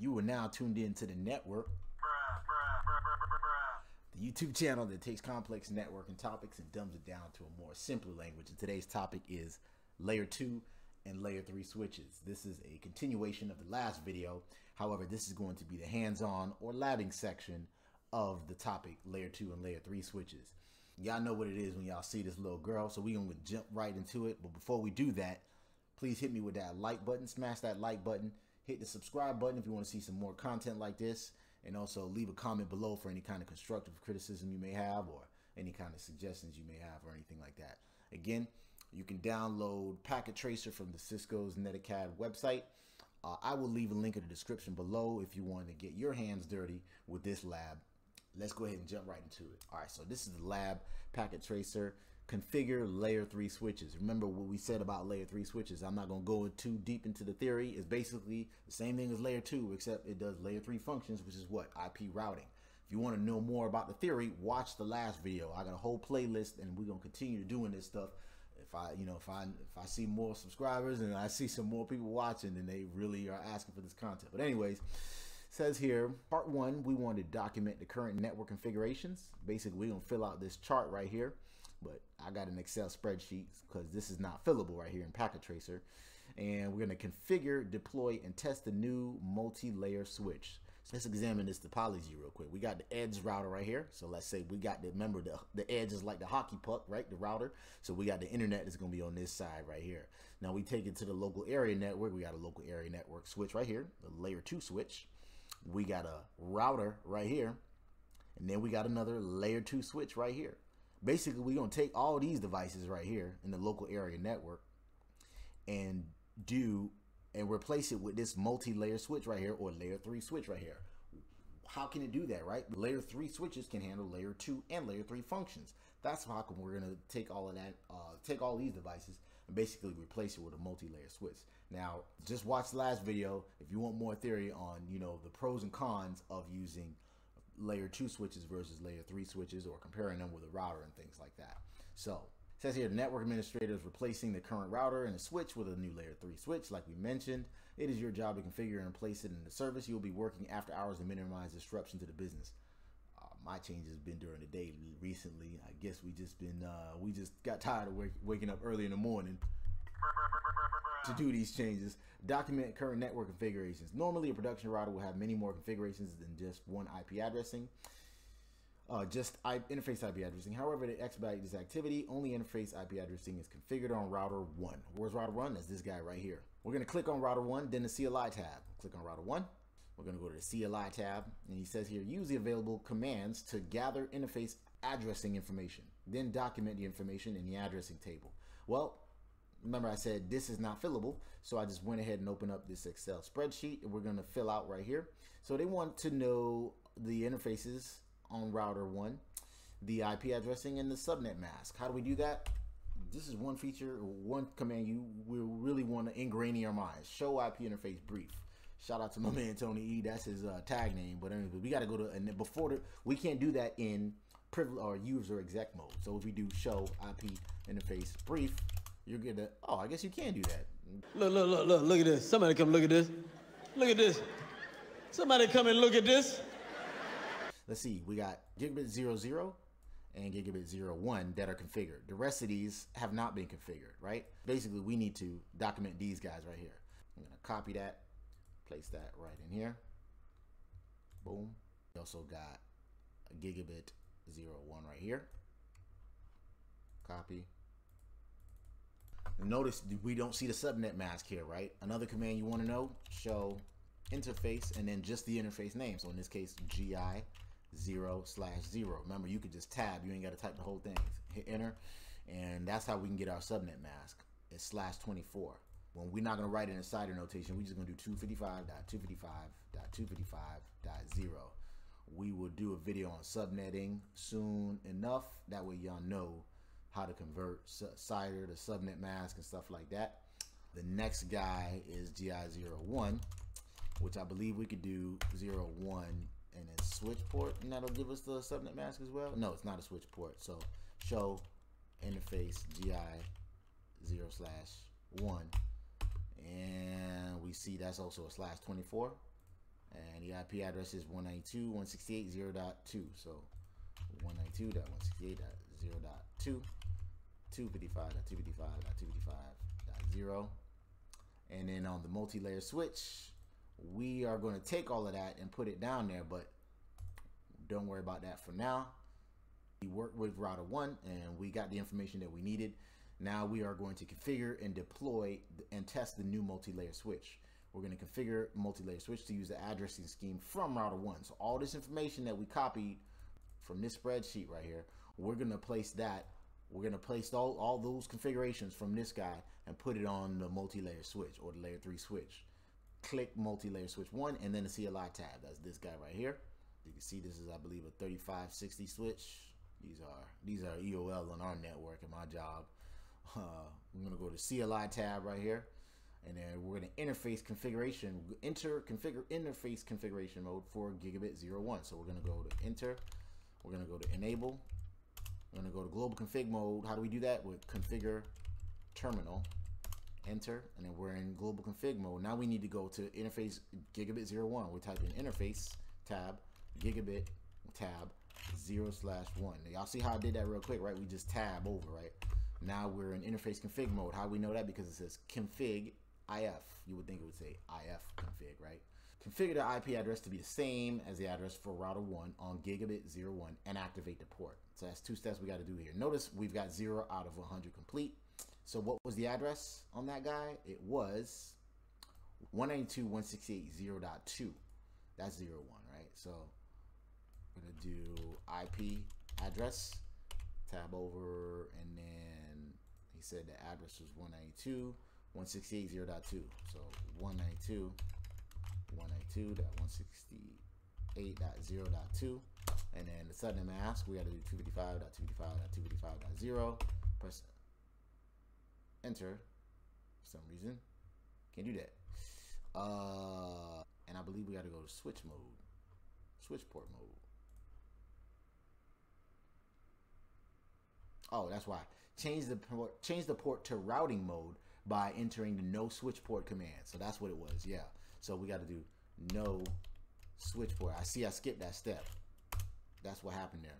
You are now tuned in to the network, the YouTube channel that takes complex networking topics and dumbs it down to a more simpler language. And today's topic is layer two and layer three switches. This is a continuation of the last video. However, this is going to be the hands-on or labbing section of the topic layer two and layer three switches. Y'all know what it is when y'all see this little girl, so we're gonna jump right into it. But before we do that, please hit me with that like button, smash that like button Hit the subscribe button if you want to see some more content like this. And also leave a comment below for any kind of constructive criticism you may have or any kind of suggestions you may have or anything like that. Again, you can download Packet Tracer from the Cisco's Netacad website. Uh, I will leave a link in the description below if you want to get your hands dirty with this lab. Let's go ahead and jump right into it. All right, so this is the lab Packet Tracer configure layer three switches. Remember what we said about layer three switches. I'm not going to go too deep into the theory. It's basically the same thing as layer two, except it does layer three functions, which is what? IP routing. If you want to know more about the theory, watch the last video. I got a whole playlist and we're going to continue doing this stuff. If I, you know, if I if I see more subscribers and I see some more people watching, then they really are asking for this content. But anyways, says here, part one, we want to document the current network configurations. Basically, we're to fill out this chart right here but I got an Excel spreadsheet because this is not fillable right here in Packet Tracer. And we're going to configure, deploy, and test the new multi-layer switch. So let's examine this topology real quick. We got the edge router right here. So let's say we got the, remember the, the edge is like the hockey puck, right? The router. So we got the internet that's going to be on this side right here. Now we take it to the local area network. We got a local area network switch right here, the layer two switch. We got a router right here. And then we got another layer two switch right here basically we're going to take all these devices right here in the local area network and do and replace it with this multi-layer switch right here or layer three switch right here. How can it do that right? Layer three switches can handle layer two and layer three functions. That's how come we're going to take all of that uh, take all these devices and basically replace it with a multi-layer switch. Now just watch the last video if you want more theory on you know the pros and cons of using layer two switches versus layer three switches or comparing them with a router and things like that. So it says here network administrator is replacing the current router and a switch with a new layer three switch. Like we mentioned, it is your job to configure and place it in the service. You'll be working after hours to minimize disruption to the business. Uh, my change has been during the day recently. I guess we just been uh, we just got tired of wake, waking up early in the morning to do these changes. Document current network configurations. Normally, a production router will have many more configurations than just one IP addressing. Uh, just interface IP addressing. However, to expedite this activity, only interface IP addressing is configured on router 1. Where's router 1? That's this guy right here. We're going to click on router 1, then the CLI tab. Click on router 1. We're going to go to the CLI tab, and he says here, use the available commands to gather interface addressing information, then document the information in the addressing table. Well, remember I said this is not fillable. So I just went ahead and opened up this Excel spreadsheet and we're going to fill out right here. So they want to know the interfaces on router one, the IP addressing and the subnet mask. How do we do that? This is one feature, one command you will really want to ingrain in your mind. Show IP interface brief. Shout out to my man Tony E. That's his uh, tag name. But anyway, we got to go to and before the, we can't do that in privilege or user exec mode. So if we do show IP interface brief, you're gonna. Oh, I guess you can do that. Look, look, look, look, look at this. Somebody come look at this. Look at this. Somebody come and look at this. Let's see. We got gigabit 00 and gigabit 01 that are configured. The rest of these have not been configured, right? Basically, we need to document these guys right here. I'm gonna copy that, place that right in here. Boom. We also got a gigabit 01 right here. Copy, Notice we don't see the subnet mask here, right? Another command you want to know, show interface and then just the interface name. So in this case, GI 0 slash 0. Remember, you could just tab. You ain't got to type the whole thing. Hit enter. And that's how we can get our subnet mask. It's slash 24. When we're not going to write it in CIDR notation, we're just going to do 255.255.255.0. We will do a video on subnetting soon enough. That way y'all know how to convert CIDR to subnet mask and stuff like that. The next guy is GI01, which I believe we could do 01 and then switch port, and that'll give us the subnet mask as well. No, it's not a switch port. So show interface GI 0 slash 1. And we see that's also a slash 24. And the IP address is 192.168.0.2. So 192.168.0.2, 255.255.255.0. And then on the multi-layer switch, we are going to take all of that and put it down there, but don't worry about that for now. We worked with router one and we got the information that we needed. Now we are going to configure and deploy and test the new multi-layer switch. We're going to configure multi-layer switch to use the addressing scheme from router one. So all this information that we copied from this spreadsheet right here, we're going to place that. We're going to place all, all those configurations from this guy and put it on the multi-layer switch or the layer three switch. Click multi-layer switch one and then the CLI tab. That's this guy right here. You can see this is, I believe, a 3560 switch. These are these are EOL on our network in my job. Uh, I'm gonna go to CLI tab right here, and then we're gonna interface configuration, enter configure interface configuration mode for gigabit 01. So we're gonna go to enter, we're gonna go to enable, we're gonna go to global config mode. How do we do that? With configure terminal, enter, and then we're in global config mode. Now we need to go to interface gigabit 01. We type in interface tab, gigabit tab, zero slash one. Now y'all see how I did that real quick, right? We just tab over, right? Now we're in interface config mode. How do we know that? Because it says config IF. You would think it would say IF config, right? Configure the IP address to be the same as the address for router 1 on gigabit 01 and activate the port. So that's two steps we got to do here. Notice we've got 0 out of 100 complete. So what was the address on that guy? It was 192.168.0.2. That's 01, right? So we're going to do IP address, tab over, and then he said the address was 192. 168.0.2. So 192, 192.168.0.2. And then the subnet mask, we got to do 255.255.255.0. Press enter for some reason. Can't do that. Uh, and I believe we got to go to switch mode, switch port mode. Oh, that's why. Change the port, change the port to routing mode by entering the no switch port command. So that's what it was. Yeah. So we got to do no switch port. I see I skipped that step. That's what happened there.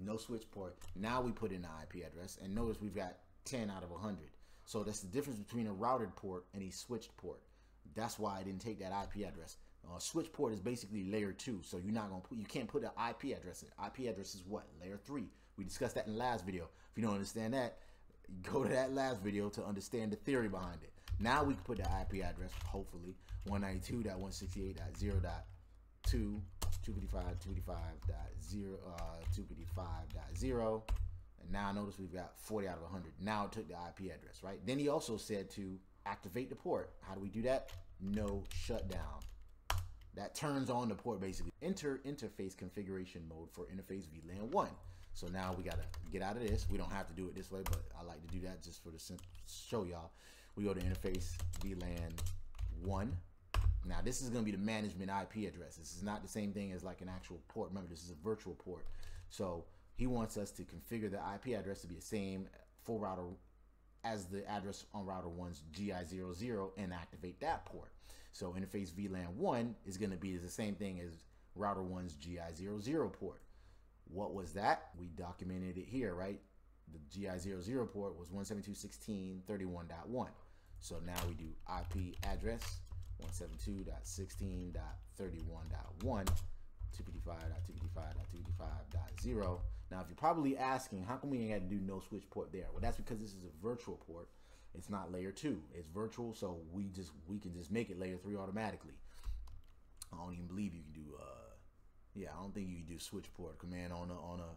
No switch port. Now we put in the IP address and notice we've got 10 out of 100. So that's the difference between a routed port and a switched port. That's why I didn't take that IP address. Uh, switch port is basically layer two, so you're not gonna put you can't put an IP address in. IP address is what layer three. We discussed that in the last video. If you don't understand that, go to that last video to understand the theory behind it. Now we can put the IP address, hopefully, 192.168.0.2, 255, 255.0, uh, And now notice we've got 40 out of 100. Now it took the IP address, right? Then he also said to activate the port. How do we do that? No shutdown. That turns on the port basically. Enter interface configuration mode for interface VLAN 1. So now we got to get out of this. We don't have to do it this way, but I like to do that just for the show y'all. We go to interface VLAN 1. Now this is going to be the management IP address. This is not the same thing as like an actual port. Remember, this is a virtual port. So he wants us to configure the IP address to be the same for router as the address on router 1's GI00 and activate that port. So interface VLAN 1 is going to be the same thing as router 1's GI00 port. What was that? We documented it here, right? The GI00 port was 172.16.31.1. So now we do IP address 172.16.31.1 255.255.255.0. Now, if you're probably asking, how come we ain't got to do no switch port there? Well, that's because this is a virtual port. It's not layer two. It's virtual, so we just we can just make it layer three automatically. I don't even believe you can do. Uh, yeah, I don't think you can do switch port command on a on a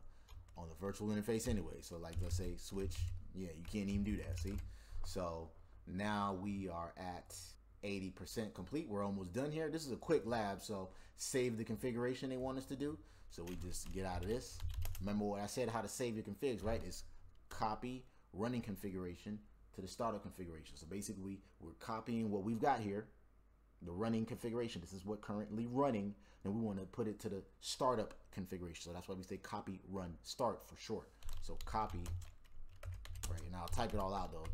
on the virtual interface anyway. So like let's say switch, yeah, you can't even do that. See, so now we are at 80% complete. We're almost done here. This is a quick lab, so save the configuration they want us to do. So we just get out of this. Remember what I said, how to save your configs, right? Is copy running configuration to the startup configuration. So basically, we're copying what we've got here, the running configuration. This is what currently running, and we want to put it to the startup configuration. So that's why we say copy run start for short. So copy, right? And I'll type it all out though.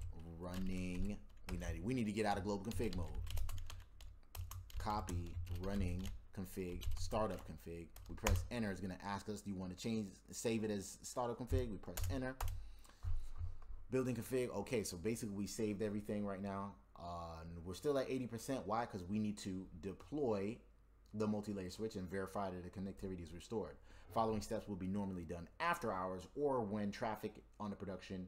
Running we need, we need to get out of global config mode. Copy running config, startup config. We press enter. It's going to ask us, do you want to change, save it as startup config? We press enter. Building config. Okay, so basically we saved everything right now. Uh, we're still at 80%. Why? Because we need to deploy the multi-layer switch and verify that the connectivity is restored. Following steps will be normally done after hours or when traffic on the production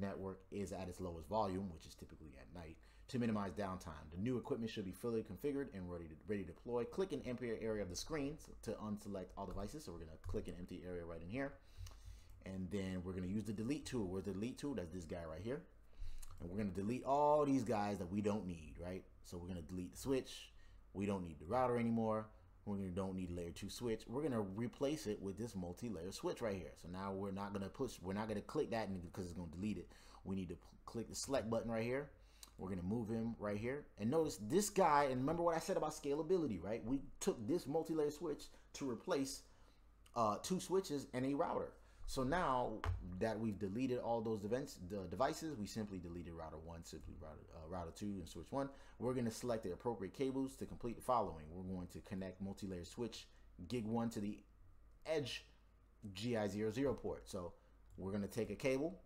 network is at its lowest volume, which is typically at night, to minimize downtime. The new equipment should be fully configured and ready to, ready to deploy. Click an empty area of the screen to unselect all devices. So we're going to click an empty area right in here. And then we're going to use the delete tool. Where's the delete tool? That's this guy right here. And we're going to delete all these guys that we don't need, right? So we're going to delete the switch. We don't need the router anymore. We don't need layer two switch. We're gonna replace it with this multi-layer switch right here. So now we're not gonna push, we're not gonna click that because it's gonna delete it. We need to click the select button right here. We're gonna move him right here. And notice this guy, and remember what I said about scalability, right? We took this multi-layer switch to replace uh, two switches and a router. So now that we've deleted all those events, the devices, we simply deleted router one, simply router, uh, router two, and switch one. We're going to select the appropriate cables to complete the following. We're going to connect multi-layer switch gig one to the edge GI00 port. So we're going to take a cable.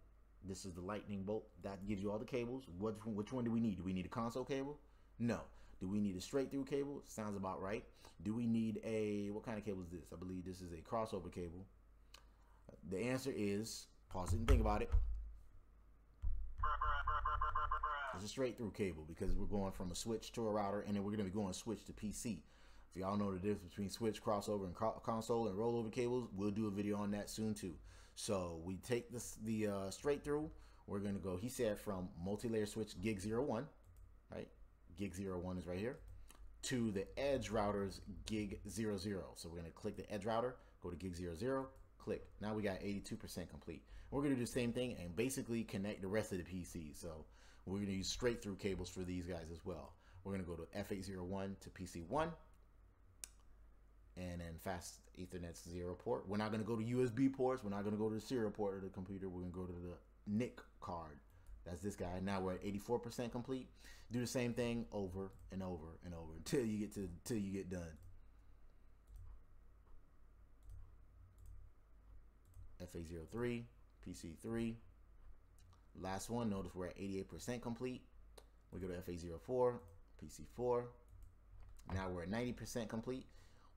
This is the lightning bolt that gives you all the cables. Which, which one do we need? Do we need a console cable? No. Do we need a straight through cable? Sounds about right. Do we need a, what kind of cable is this? I believe this is a crossover cable. The answer is, pause it and think about it. It's a straight through cable because we're going from a switch to a router and then we're going to be going switch to PC. If y'all know the difference between switch, crossover, and console and rollover cables, we'll do a video on that soon too. So we take this the uh, straight through. We're going to go, he said, from multi-layer switch gig 01, right? Gig 01 is right here, to the edge routers gig 00. So we're going to click the edge router, go to gig 00, click. Now we got 82% complete. We're gonna do the same thing and basically connect the rest of the PCs. So we're gonna use straight through cables for these guys as well. We're gonna go to FA01 to PC1 and then fast ethernet zero port. We're not gonna go to USB ports. We're not gonna go to the serial port of the computer. We're gonna go to the NIC card. That's this guy. Now we're at 84% complete. Do the same thing over and over and over until you get to until you get done. FA03, PC3. Last one, notice we're at 88% complete. We go to FA04, PC4. Now we're at 90% complete.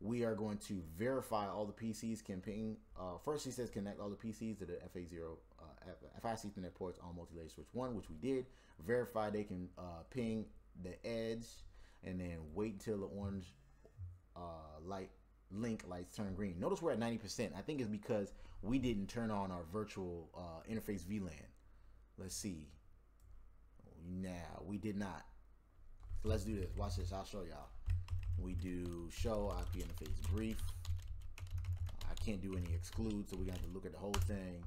We are going to verify all the PCs can ping. Uh, first, he says connect all the PCs to the FA0 uh, Ethernet ports on multi-layer switch one, which we did. Verify they can uh, ping the edge, and then wait until the orange uh, light link lights turn green. Notice we're at 90%. I think it's because we didn't turn on our virtual uh, interface VLAN. Let's see. Now, we did not. So let's do this. Watch this. I'll show y'all. We do show IP interface brief. I can't do any exclude, so we got to look at the whole thing.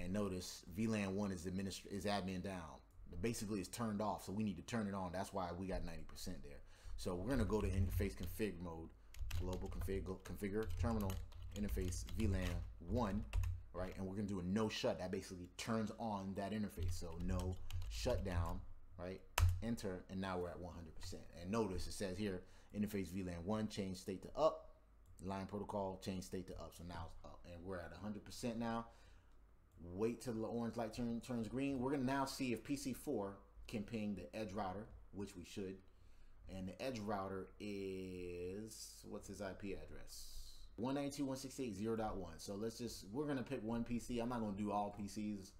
And notice VLAN 1 is administ is admin down. Basically, it's turned off, so we need to turn it on. That's why we got 90% there. So we're going to go to interface config mode global config configure terminal interface VLAN 1, right? And we're to do a no shut. That basically turns on that interface. So no shutdown, right? Enter, and now we're at 100%. And notice it says here, interface VLAN 1, change state to up. Line protocol, change state to up. So now it's up. And we're at 100% now. Wait till the orange light turn, turns green. We're to now see if PC4 can ping the edge router, which we should and the edge router is what's his IP address? 192.168.0.1. So let's just we're gonna pick one PC. I'm not gonna do all PCs.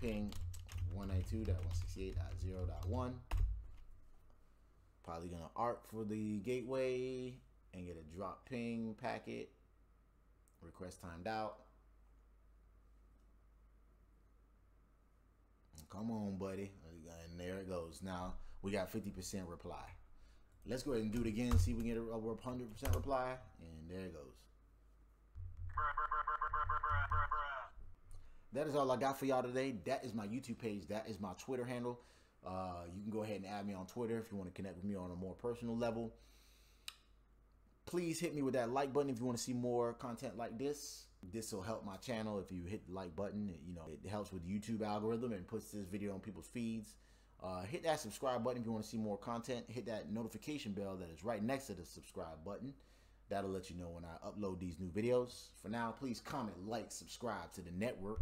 Ping 192.168.0.1. Probably gonna ARP for the gateway and get a drop ping packet. Request timed out. Come on, buddy. And there it goes. Now we got 50% reply. Let's go ahead and do it again. See if we get a 100% reply. And there it goes. That is all I got for y'all today. That is my YouTube page. That is my Twitter handle. Uh, you can go ahead and add me on Twitter if you want to connect with me on a more personal level. Please hit me with that like button if you want to see more content like this. This will help my channel if you hit the like button. You know, it helps with YouTube algorithm and puts this video on people's feeds. Uh, hit that subscribe button if you want to see more content. Hit that notification bell that is right next to the subscribe button. That'll let you know when I upload these new videos. For now, please comment, like, subscribe to the network.